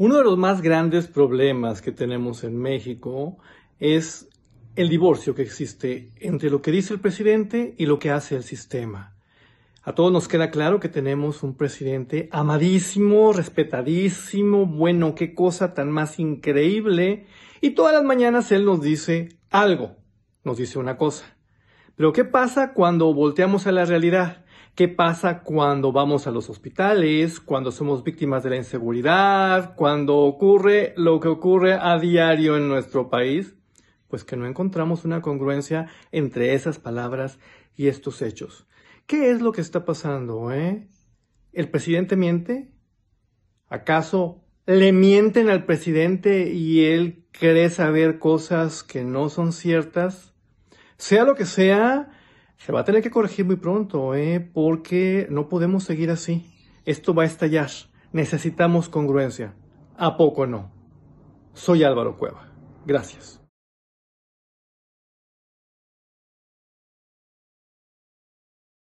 Uno de los más grandes problemas que tenemos en México es el divorcio que existe entre lo que dice el presidente y lo que hace el sistema. A todos nos queda claro que tenemos un presidente amadísimo, respetadísimo, bueno, qué cosa tan más increíble. Y todas las mañanas él nos dice algo, nos dice una cosa. Pero ¿qué pasa cuando volteamos a la realidad? ¿Qué pasa cuando vamos a los hospitales, cuando somos víctimas de la inseguridad, cuando ocurre lo que ocurre a diario en nuestro país? Pues que no encontramos una congruencia entre esas palabras y estos hechos. ¿Qué es lo que está pasando, eh? ¿El presidente miente? ¿Acaso le mienten al presidente y él cree saber cosas que no son ciertas? Sea lo que sea, se va a tener que corregir muy pronto, ¿eh? porque no podemos seguir así. Esto va a estallar. Necesitamos congruencia. ¿A poco no? Soy Álvaro Cueva. Gracias.